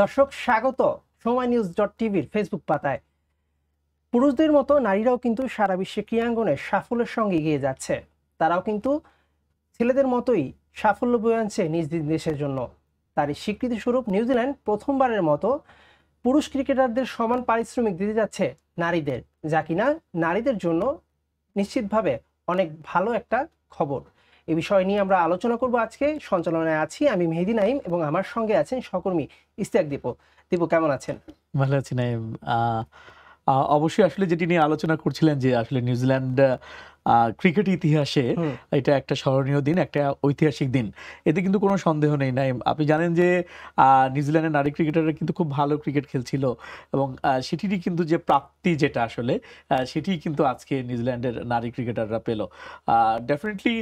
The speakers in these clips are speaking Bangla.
দর্শক, স্বাগত সময় নিউজ ডট টিভির ফেসবুক পাতায়। পুরুষদের মতো নারীরাও কিন্তু সারা বিশ্বে ক্রীড়াঙ্গনে সাফল্যের সঙ্গে এগিয়ে যাচ্ছে। তারাও কিন্তু ছেলেদের মতোই সাফল্য বয়ে আনছে নিজ নিজ দেশের জন্য। তারই স্বীকৃতি স্বরূপ নিউজিল্যান্ড প্রথমবারের মতো পুরুষ ক্রিকেটারদের সমান পারিশ্রমিক দিতে যাচ্ছে নারীদের, যা কিনা নারীদের জন্য নিশ্চিতভাবে অনেক ভালো একটা খবর। এ বিষয় নিয়ে আমরা আলোচনা করব আজকে। সঞ্চালনায় আছি আমি মেহেদি নাইম এবং আমার সঙ্গে আছেন সহকর্মী ইস্তিয়াক দীপু দীপু কেমন আছেন? ভালো আছি নাইম অবশ্যই আসলে যেটি নিয়ে আলোচনা করছিলেন যে আসলে নিউজিল্যান্ড ক্রিকেট ইতিহাসে এটা একটা স্মরণীয় দিন একটা ঐতিহাসিক দিন। এতে কিন্তু কোনো সন্দেহ নেই নাই। আপনি জানেন যে নিউজিল্যান্ডের নারী ক্রিকেটাররা কিন্তু খুব ভালো ক্রিকেট খেলছিল এবং সেটিরই কিন্তু যে প্রাপ্তি যেটা আসলে সেটি কিন্তু আজকে নিউজিল্যান্ডের নারী ক্রিকেটাররা পেল। ডেফিনেটলি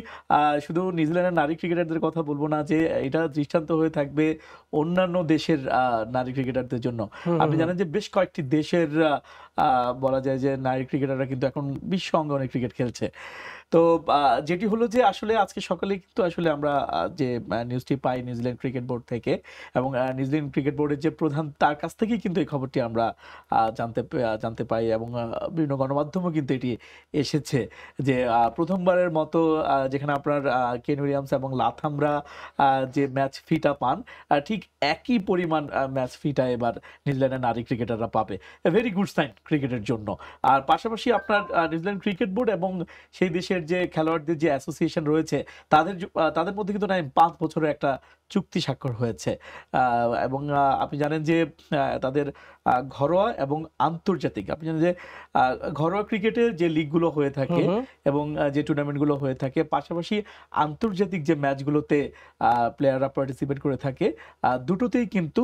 শুধু নিউজিল্যান্ডের নারী ক্রিকেটারদের কথা বলব না যে এটা দৃষ্টান্ত হয়ে থাকবে অন্যান্য দেশের আহ, নারী ক্রিকেটারদের জন্য। আপনি জানেন যে বেশ কয়েকটি দেশের বলা যায় যে নারী ক্রিকেটাররা কিন্তু এখন বিশ্ব অঙ্গনে ক্রিকেট খেলছে। তো যেটি হলো যে আসলে আজকে সকালে কিন্তু আসলে আমরা যে নিউজটি পাই নিউজিল্যান্ড ক্রিকেট বোর্ড থেকে এবং নিউজিল্যান্ড ক্রিকেট বোর্ডের যে প্রধান তার কাছ থেকেই কিন্তু এই খবরটি আমরা জানতে জানতে পাই এবং বিভিন্ন গণমাধ্যমও কিন্তু এটি এসেছে যে প্রথমবারের মতো যেখানে আপনার কেন উইলিয়ামস এবং লাথামরা যে ম্যাচ ফিটা পান ঠিক একই পরিমাণ ম্যাচ ফিটা এবার নিউজিল্যান্ডের নারী ক্রিকেটাররা পাবে। ভেরি গুড সাইন ক্রিকেটের জন্য। আর পাশাপাশি আপনার নিউজিল্যান্ড ক্রিকেট বোর্ড এবং সেই দেশের যে খেলোয়াড়দের যে অ্যাসোসিয়েশন রয়েছে তাদের তাদের মধ্যে কিন্তু নাই পাঁচ বছরের একটা চুক্তি স্বাক্ষর হয়েছে এবং আপনি জানেন যে তাদের ঘরোয়া এবং আন্তর্জাতিক আপনি জানেন যে আহ, ঘরোয়া ক্রিকেটের যে লিগগুলো হয়ে থাকে। এবং যে টুর্নামেন্টগুলো হয়ে থাকে পাশাপাশি আন্তর্জাতিক যে ম্যাচগুলোতে প্লেয়াররা পার্টিসিপেট করে থাকে আহ, দুটোতেই কিন্তু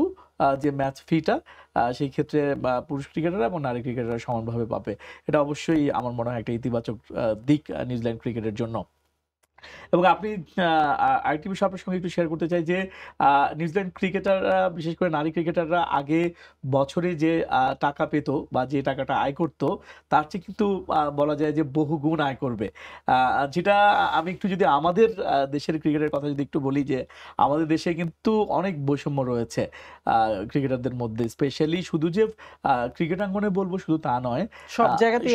যে ম্যাচ ফিটা সেই ক্ষেত্রে পুরুষ ক্রিকেটাররা এবং নারী ক্রিকেটাররা সমানভাবে পাবে। এটা অবশ্যই আমার মনে হয় একটা ইতিবাচক দিক নিউজিল্যান্ড ক্রিকেটের জন্য। এবং আপনি আরেকটি বিষয় আপনার সঙ্গে একটু শেয়ার করতে চাই যে নিউজিল্যান্ড ক্রিকেটাররা বিশেষ করে নারী ক্রিকেটাররা আগে বছরে যে টাকা পেত বা যে টাকাটা আয় করত তার চেয়ে কিন্তু বলা যায় যে বহু গুণ আয় করবে। যেটা আমি একটু যদি আমাদের দেশের ক্রিকেটের কথা যদি একটু বলি যে আমাদের দেশে কিন্তু অনেক বৈষম্য রয়েছে ক্রিকেটারদের মধ্যে। স্পেশালি শুধু যে ক্রিকেট আঙ্গনে বলব শুধু তা নয়। সব জায়গাতেই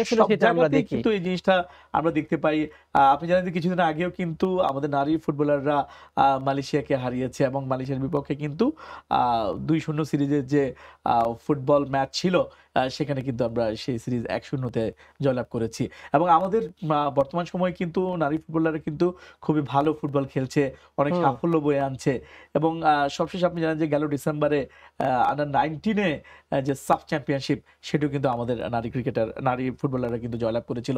দেখি। কিন্তু এই জিনিসটা আমরা দেখতে পাই। আপনি জানেন কিছুদিন আগেও কিন্তু আমাদের নারী ফুটবলাররা মালয়েশিয়াকে হারিয়েছে এবং মালয়েশিয়ার বিপক্ষে কিন্তু দুই শূন্য সিরিজের যে ফুটবল ম্যাচ ছিল সেখানে কিন্তু আমরা সেই সিরিজ এক শূন্যতে জয়লাভ করেছি। এবং আমাদের বর্তমান সময়ে কিন্তু নারী ফুটবলাররা কিন্তু খুবই ভালো ফুটবল খেলছে অনেক সাফল্য বয়ে আনছে। এবং সবশেষ আপনি জানেন যে গেল ডিসেম্বরে আন্ডার নাইনটিনে যে সাব চ্যাম্পিয়নশিপ সেটিও কিন্তু আমাদের নারী ক্রিকেটার নারী ফুটবলাররা কিন্তু জয়লাভ করেছিল।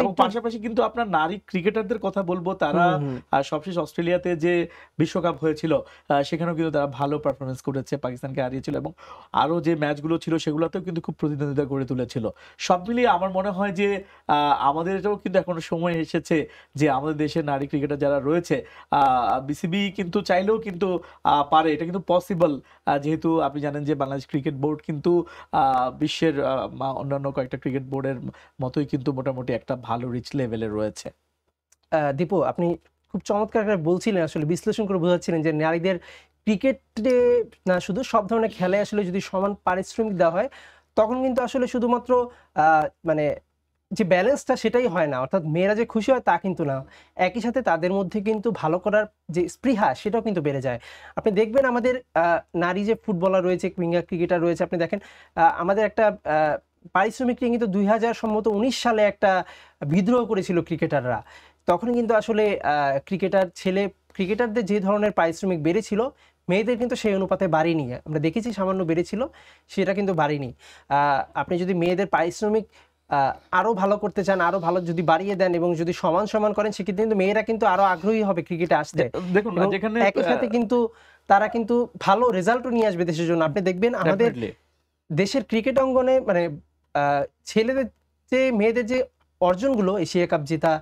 এবং পাশাপাশি কিন্তু আপনার নারী ক্রিকেটারদের কথা বলব তারা। সবশেষ অস্ট্রেলিয়াতে যে বিশ্বকাপ হয়েছিল সেখানেও কিন্তু তারা ভালো পারফরমেন্স করেছে পাকিস্তানকে হারিয়েছিল। এবং আরও যে ম্যাচগুলো ছিল সেগুলোতেও কিন্তু খুব প্রতিদ্বন্দ্বিতা করে তুলেছিল। সব মিলিয়ে আমার মনে হয় যে আমাদেরও কিন্তু এখন সময় এসেছে যে, আমাদের দেশের নারী ক্রিকেটার যারা রয়েছে বিসিবি কিন্তু চাইলেও কিন্তু পারে। এটা কিন্তু পসিবল যেহেতু আপনি জানেন যে, বাংলাদেশ ক্রিকেট বোর্ড কিন্তু বিশ্বের অন্যান্য কয়েকটা ক্রিকেট বোর্ডের মতোই কিন্তু মোটামুটি একটা ভালো রিচ লেভেলে রয়েছে। দীপু, আপনি খুব চমৎকার করে বলছিলেন, আসলে বিশ্লেষণ করে বোঝাচ্ছিলেন যে, নারীদের ক্রিকেটে না শুধু সব ধরনের খেলায় আসলে যদি সমান পারিশ্রমিক দেওয়া হয় তখন কিন্তু আসলে শুধুমাত্র মানে যে ব্যালেন্সটা সেটাই হয় না। অর্থাৎ মেয়েরা যে খুশি হয় তা কিন্তু না। একই সাথে তাদের মধ্যে কিন্তু ভালো করার যে স্পৃহা, সেটাও কিন্তু বেড়ে যায়। আপনি দেখবেন আমাদের নারী যে ফুটবলার রয়েছে উইঙ্গার ক্রিকেটার রয়েছে, আপনি দেখেন আমাদের একটা পারিশ্রমিক নিয়ে কিন্তু দুই হাজার সম্ভবত উনিশ সালে একটা বিদ্রোহ করেছিল ক্রিকেটাররা। তখন কিন্তু আসলে ক্রিকেটার ছেলে, ক্রিকেটারদের যে ধরনের পারিশ্রমিক বেড়েছিল মেয়েদের কিন্তু সেই অনুপাতে বাড়েনি। আমরা দেখেছি সামান্য বেড়েছিল সেটা কিন্তু বাড়েনি। আহ, আপনি যদি মেয়েদের পারিশ্রমিক আহ, আরও ভালো করতে চান আরও ভালো যদি বাড়িয়ে দেন এবং যদি সমান সমান করেন সেক্ষেত্রে কিন্তু মেয়েরা কিন্তু আরও আগ্রহী হবে ক্রিকেটে আসতে। দেখুন যেখানে একই সাথে কিন্তু তারা কিন্তু ভালো রেজাল্টও নিয়ে আসবে দেশের জন্য। আপনি দেখবেন আমাদের দেশের ক্রিকেট অঙ্গনে মানে আহ, ছেলেদের যে মেয়েদের যে অর্জনগুলো এশিয়া কাপ জেতা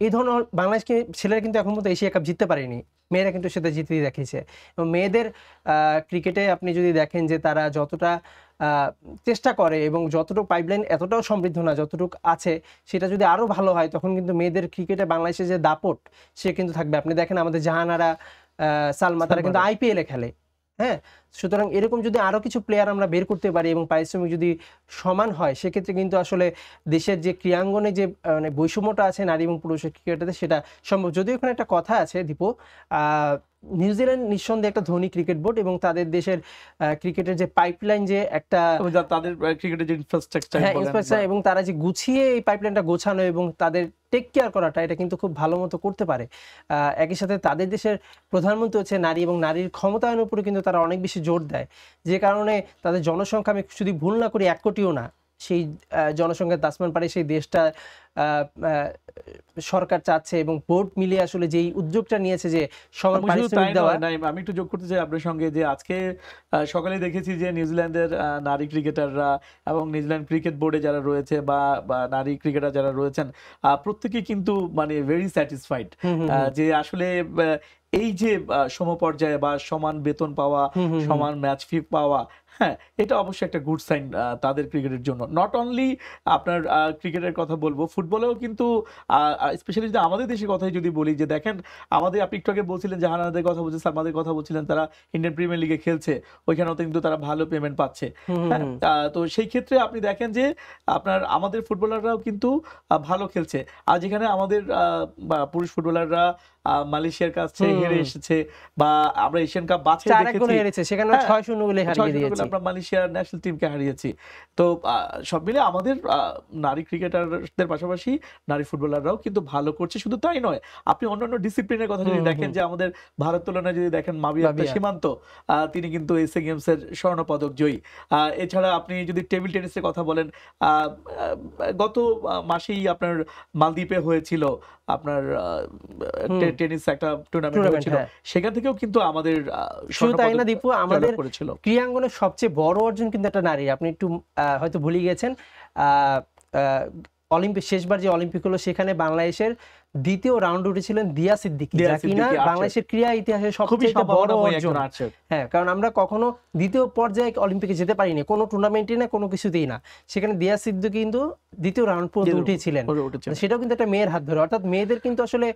এই ধরনের বাংলাদেশকে ছেলেরা কিন্তু এখন মতো এশিয়া কাপ জিততে পারেনি। মেয়েরা কিন্তু সেটা জিতেই দেখিয়েছে। এবং মেয়েদের ক্রিকেটে আপনি যদি দেখেন যে তারা যতটা চেষ্টা করে এবং যতটুকু পাইপলাইন এতটাও সমৃদ্ধ না যতটুকু আছে সেটা যদি আরও ভালো হয় তখন কিন্তু মেয়েদের ক্রিকেটে বাংলাদেশে যে দাপট সে কিন্তু থাকবে। আপনি দেখেন আমাদের জাহানারা সালমা তারা কিন্তু আইপিএলে খেলে। হ্যাঁ? সুতরাং এরকম যদি আরও কিছু প্লেয়ার আমরা বের করতে পারি এবং পারিশ্রমিক যদি সমান হয় সেক্ষেত্রে কিন্তু আসলে দেশের যে ক্রীড়াঙ্গনে যে মানে বৈষম্যটা আছে নারী এবং পুরুষের ক্রিকেটাতে সেটা সম্ভব। যদিও এখানে একটা কথা আছে দীপু নিউজিল্যান্ড নিঃসন্দেহে একটা ধনী ক্রিকেট বোর্ড এবং তাদের দেশের ক্রিকেটের যে পাইপলাইন যে একটা তাদের ক্রিকেটের যে ইনফ্রাস্ট্রাকচার হ্যাঁ infrastructure এবং তারা যে গুছিয়ে এই পাইপলাইনটা গোছানো এবং তাদের টেক কেয়ার করাটা এটা কিন্তু খুব ভালো মতো করতে পারে। আহ, একই সাথে তাদের দেশের প্রধানমন্ত্রী হচ্ছে নারী এবং নারীর ক্ষমতায়নের উপরে কিন্তু তারা অনেক বেশি জোর দেয়। যে কারণে তাদের জনসংখ্যা আমি যদি ভুল না করি এক কোটিও না। সেই জনসংখ্যার দাসমান পারে সেই দেশটা সরকার চাচ্ছে এবং বোর্ড মিলিয়ে আসলে যেই উদ্যোগটা নিয়েছে যে আমি একটু যোগ করতে চাই আপনার সঙ্গে যে আজকে সকালে দেখেছি যে নিউজিল্যান্ডের নারী ক্রিকেটাররা এবং নিউজিল্যান্ড ক্রিকেট বোর্ডে যারা রয়েছে বা নারী ক্রিকেটার যারা রয়েছেন আহ, প্রত্যেকেই কিন্তু মানে ভেরি স্যাটিসফাইড যে আসলে এই যে সমপর্যায়ে বা সমান বেতন পাওয়া। সমান ম্যাচ ফি পাওয়া হ্যাঁ এটা অবশ্যই একটা গুড সাইন তাদের ক্রিকেটের জন্য। নট অনলি আপনার ক্রিকেটের কথা বলব ফুটবলেও কিন্তু স্পেশালি যদি আমাদের দেশের কথাই যদি বলি যে দেখেন আমাদের আপনি একটু আগে বলছিলেন জাহানাদের কথা বলছিলেন সালমাদের কথা বলছিলেন তারা ইন্ডিয়ান প্রিমিয়ার লিগে খেলছে ওইখানেও কিন্তু তারা ভালো পেমেন্ট পাচ্ছে। হ্যাঁ, তো সেই ক্ষেত্রে আপনি দেখেন যে আপনার আমাদের ফুটবলাররাও কিন্তু ভালো খেলছে। আর যেখানে আমাদের পুরুষ ফুটবলাররা মালয়েশিয়ার কাছে। হেরে এসেছে বা আমরা এশিয়ান কাপ বাছাই দেখেছি। সেখানে হ্যাঁ, ছয় শূন্য গোলে হারিয়ে দিয়েছে। আমরা মালয়েশিয়ার ন্যাশনাল টিমকে হারিয়েছি। তো সব মিলে আমাদের নারী ক্রিকেটারদের পাশাপাশি নারী ফুটবলাররাও কিন্তু ভালো করছে। শুধু তাই নয় আপনি অন্যান্য ডিসিপ্লিনের কথা যদি দেখেন যে আমাদের ভারত তুলনায় যদি দেখেন মাবিয়া। সীমান্ত তিনি কিন্তু এসএ গেমস এর স্বর্ণ পদক জয়ী এছাড়া আপনি যদি টেবিল টেনিসের কথা বলেন গত মাসেই আপনার মালদ্বীপে হয়েছিল আপনার টেনিস একটা টুর্নামেন্ট হয়েছিল। হ্যাঁ। সেখান থেকেও কিন্তু আমাদের শুধু তাই না স্বর্ণপদক দীপু আমাদের করেছিল। ক্রীড়াঙ্গনের সবচেয়ে বড় অর্জন কিন্তু একটা নারী। আপনি একটু হয়তো ভুলে আহ, অলিম্পিক শেষবার যে অলিম্পিক হলো সেখানে বাংলাদেশের দ্বিতীয় রাউন্ড উঠেছিলেন দিয়া সিদ্দিকী যা কিনা বাংলাদেশের ক্রীড়া ইতিহাসে সবচেয়ে বড় অর্জন। হ্যাঁ কারণ আমরা কখনো দ্বিতীয় পর্যায়ে অলিম্পিকে যেতে পারিনি কোনো টুর্নামেন্টে না কোনো কিছুতেই না। সেখানে দিয়া সিদ্দিকী কিন্তু দ্বিতীয় রাউন্ড পর্যন্ত উঠেছিলেন। সেটাও কিন্তু একটা মেয়ের হাত ধরে। অর্থাৎ মেয়েদের কিন্তু আসলে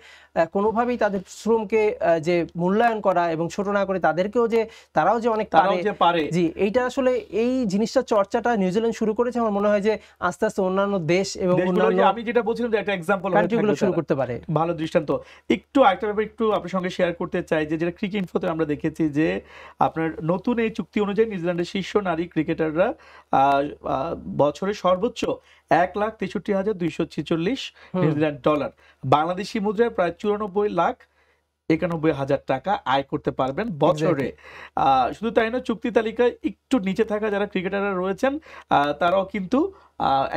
কোনোভাবেই তাদের শ্রমকে যে মূল্যায়ন করা এবং ছোট না করে তাদেরকেও যে তারাও যে অনেক পারে। জি এইটা আসলে এই জিনিসটা চর্চাটা নিউজিল্যান্ড শুরু করেছে আমার মনে হয় যে আস্তে আস্তে অন্যান্য দেশ এবং অন্যান্য আমি যেটা বলছিলাম যে একটা এক্সাম্পল কান্ট্রিগুলো শুরু করতে পারে। ভালো দৃষ্টান্ত। একটু আরেকটা ব্যাপার একটু আপনার সঙ্গে শেয়ার করতে চাই যে যেটা ক্রিকেট ইনফোতে আমরা দেখেছি যে আপনার নতুন এই চুক্তি অনুযায়ী নিউজিল্যান্ডের শীর্ষ নারী ক্রিকেটাররা বছরে সর্বোচ্চ এক লাখ তেষট্টি হাজার দুইশো ছেচল্লিশ নিউজিল্যান্ড ডলার বাংলাদেশি মুদ্রায় প্রায় চুরানব্বই লাখ একানব্বই হাজার টাকা আয় করতে পারবেন বছরে। শুধু তাই না চুক্তি তালিকায় একটু নিচে থাকা যারা ক্রিকেটাররা রয়েছেন তারাও কিন্তু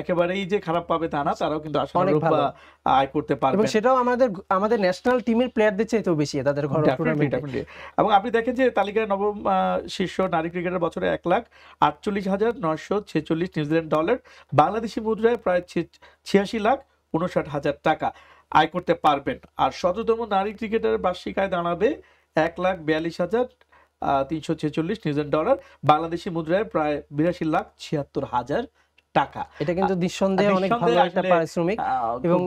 একেবারেই যে খারাপ পাবে তা না তারাও কিন্তু আশানুরূপ আয় করতে এবং সেটাও আমাদের আমাদের ন্যাশনাল টিমের প্লেয়ারদের চাইতেও বেশি তাদের ঘরোয়া Definitely, টুর্নামেন্টে এবং আপনি দেখেন যে তালিকায় নবম শীর্ষ নারী ক্রিকেটার বছরে এক লাখ আটচল্লিশ হাজার নয়শো ছেচল্লিশ নিউজিল্যান্ড ডলার বাংলাদেশি মুদ্রায় প্রায় ছিয়াশি লাখ উনষাট হাজার টাকা। আয় করতে পারবেন। আর শততম নারী ক্রিকেটারের বার্ষিক আয় দাঁড়াবে এক লাখ বিয়াল্লিশ হাজার তিনশো ছেচল্লিশ নিউজিল্যান্ড ডলার। বাংলাদেশি মুদ্রায় প্রায় বিরাশি লাখ ছিয়াত্তর হাজার টাকা। এটা কিন্তু নিঃসন্দেহে অনেক ভালো একটা পারিশ্রমিক এবং,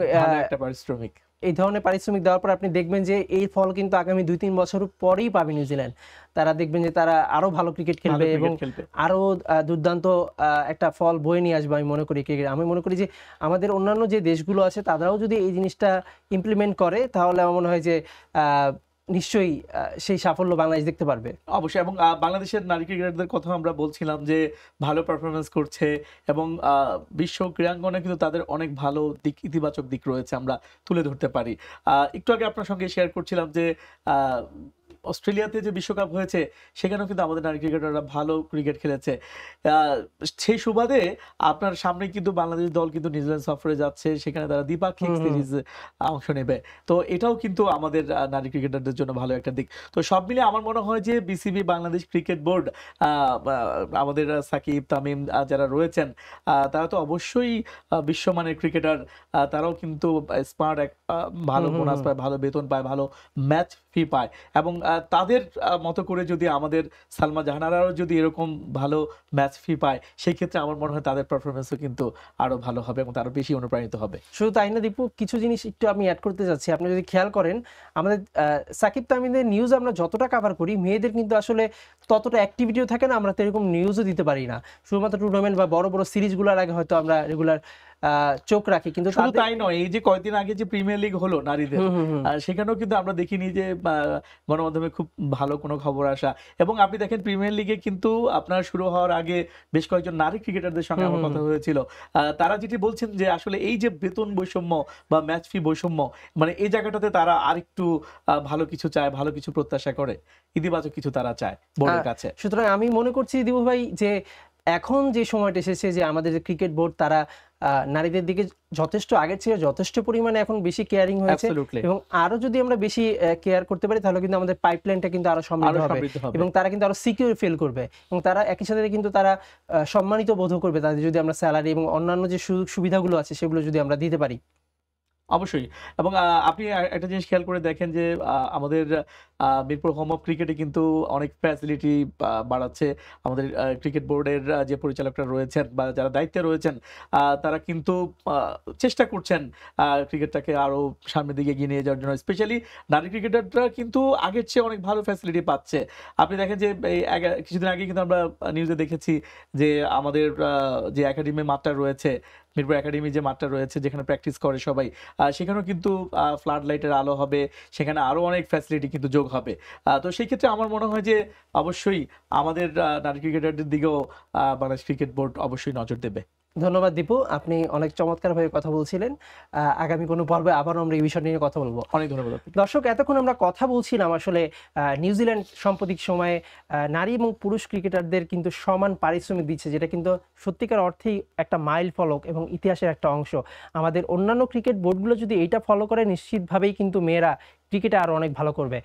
একটা পারিশ্রমিক। এই ধরনের পারিশ্রমিক দেওয়ার পর আপনি দেখবেন যে এই ফল কিন্তু আগামী দুই তিন বছর পরেই পাবে নিউজিল্যান্ড তারা দেখবেন যে তারা আরও ভালো ক্রিকেট খেলবে এবং আরও দুর্দান্ত একটা ফল বয়ে নিয়ে আসবে আমি মনে করি ক্রিকেট। আমি মনে করি যে আমাদের অন্যান্য যে দেশগুলো আছে তারাও যদি এই জিনিসটা ইমপ্লিমেন্ট করে তাহলে আমার মনে হয় যে আহ, নিশ্চয়ই সেই সাফল্য বাংলাদেশ দেখতে পারবে। অবশ্যই, এবং বাংলাদেশের নারী ক্রিকেটারদের কথা আমরা বলছিলাম যে ভালো পারফরমেন্স করছে এবং বিশ্ব ক্রীড়াঙ্গনে কিন্তু তাদের অনেক ভালো দিক, ইতিবাচক দিক রয়েছে আমরা তুলে ধরতে পারি। একটু আগে আপনার সঙ্গে শেয়ার করছিলাম যে অস্ট্রেলিয়াতে যে বিশ্বকাপ হয়েছে সেখানেও কিন্তু আমাদের নারী ক্রিকেটাররা ভালো ক্রিকেট খেলেছে। সেই সুবাদে আপনার সামনে কিন্তু বাংলাদেশ দল কিন্তু নিউজিল্যান্ড সফরে যাচ্ছে সেখানে তারা দ্বিপাক্ষিক। সিরিজ অংশ নেবে। তো এটাও কিন্তু আমাদের নারী ক্রিকেটারদের জন্য ভালো একটা দিক। তো সব মিলে আমার মনে হয় যে বিসিবি বাংলাদেশ ক্রিকেট বোর্ড আমাদের সাকিব তামিম যারা রয়েছেন আহ, তারা তো অবশ্যই বিশ্বমানের ক্রিকেটার তারাও কিন্তু স্মার্ট এক ভালো বোনাস পায় ভালো বেতন পায় ভালো ম্যাচ ফি পায়। এবং তাদের মতো করে যদি আমাদের সালমা জাহানারাও যদি এরকম ভালো ম্যাচ ফি পায় সেই ক্ষেত্রে আমার মনে হয় তাদের পারফরমেন্সও কিন্তু আরও ভালো হবে এবং তারও বেশি অনুপ্রাণিত হবে। শুধু তাই না দীপু, কিছু জিনিস একটু আমি অ্যাড করতে চাচ্ছি। আপনি যদি খেয়াল করেন, আমাদের সাকিব তামিমদের নিউজ আমরা যতটা কাভার করি, মেয়েদের কিন্তু আসলে ততটা অ্যাক্টিভিটিও থাকে না, আমরা তো এরকম নিউজও দিতে পারি না। শুধুমাত্র টুর্নামেন্ট বা বড় বড় সিরিজগুলোর আগে হয়তো আমরা রেগুলার চোখ রাখি কিন্তু শুধু তাই নয় এই যে কয়েকদিন আগে যে প্রিমিয়ার লিগ হলো নারীদের সেখানেও কিন্তু আমরা দেখিনি যে গণমাধ্যমে খুব ভালো কোনো খবর আসা। এবং আপনি দেখেন প্রিমিয়ার লিগে কিন্তু আপনার শুরু হওয়ার আগে বেশ কয়েকজন নারী ক্রিকেটারদের সঙ্গে আমার কথা হয়েছিল। তারা যেটি বলছেন যে আসলে এই যে বেতন বৈষম্য বা ম্যাচ ফি বৈষম্য মানে এই জায়গাটাতে তারা আরেকটু ভালো কিছু চায় ভালো কিছু প্রত্যাশা করে। ইতিবাচক কিছু তারা চায় বোর্ডের কাছে। সুতরাং আমি মনে করছি দিবু ভাই যে এখন যে সময়টা এসেছে যে আমাদের ক্রিকেট বোর্ড তারা নারীদের দিকে যথেষ্ট আগের ছিল যথেষ্ট পরিমাণে এখন বেশি কেয়ারিং হয়েছে এবং আরও যদি আমরা বেশি কেয়ার করতে পারি তাহলে কিন্তু আমাদের পাইপলাইনটা কিন্তু আরও সমৃদ্ধ হবে এবং তারা কিন্তু আরও সিকিউর ফিল করবে এবং তারা একই সাথে কিন্তু তারা সম্মানিত বোধ করবে তাদের যদি আমরা স্যালারি এবং অন্যান্য যে সুযোগ সুবিধাগুলো আছে সেগুলো যদি আমরা দিতে পারি। অবশ্যই। এবং আপনি একটা জিনিস খেয়াল করে দেখেন যে আমাদের মিরপুর হোম অফ ক্রিকেটে কিন্তু অনেক ফ্যাসিলিটি বাড়াচ্ছে। আমাদের ক্রিকেট বোর্ডের যে পরিচালকরা রয়েছেন বা যারা দায়িত্বে রয়েছেন তারা কিন্তু চেষ্টা করছেন ক্রিকেটটাকে আরও সামনের দিকে এগিয়ে নিয়ে যাওয়ার জন্য। স্পেশালি নারী ক্রিকেটাররা কিন্তু আগের চেয়ে অনেক ভালো ফ্যাসিলিটি পাচ্ছে। আপনি দেখেন যে, এই কিছুদিন আগে কিন্তু আমরা নিউজে দেখেছি যে, আমাদের যে একাডেমি মাঠটা রয়েছে মিরপুর একাডেমি যে মাঠটা রয়েছে, যেখানে প্র্যাকটিস করে সবাই সেখানেও কিন্তু ফ্লাড লাইটের আলো হবে, সেখানে আরও অনেক ফ্যাসিলিটি কিন্তু যোগ হবে। তো সেই ক্ষেত্রে আমার মনে হয় যে, অবশ্যই আমাদের নারী ক্রিকেটারদের দিকেও বাংলাদেশ ক্রিকেট বোর্ড অবশ্যই নজর দেবে। ধন্যবাদ দীপু আপনি অনেক চমৎকারভাবে কথা বলছিলেন। আগামী কোনো পর্বে আবারও আমরা এই বিষয় নিয়ে কথা বলব। অনেক ধন্যবাদ দর্শক এতক্ষণ আমরা কথা বলছিলাম আসলে নিউজিল্যান্ড সাম্প্রতিক সময়ে নারী এবং পুরুষ ক্রিকেটারদের কিন্তু সমান পারিশ্রমিক দিচ্ছে যেটা কিন্তু সত্যিকার অর্থেই একটা মাইল ফলক এবং ইতিহাসের একটা অংশ। আমাদের অন্যান্য ক্রিকেট বোর্ডগুলো যদি এইটা ফলো করে নিশ্চিতভাবেই কিন্তু মেয়েরা ক্রিকেটে আরও অনেক ভালো করবে।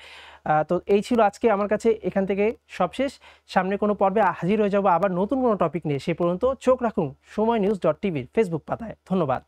তো এই ছিল আজকে আমার কাছে এখান থেকে সবশেষ। সামনে কোনো পর্বে হাজির হয়ে যাব আবার নতুন কোনো টপিক নিয়ে। সে পর্যন্ত চোখ রাখুন সময় নিউজ ডট টিভির ফেসবুক পাতায়। ধন্যবাদ।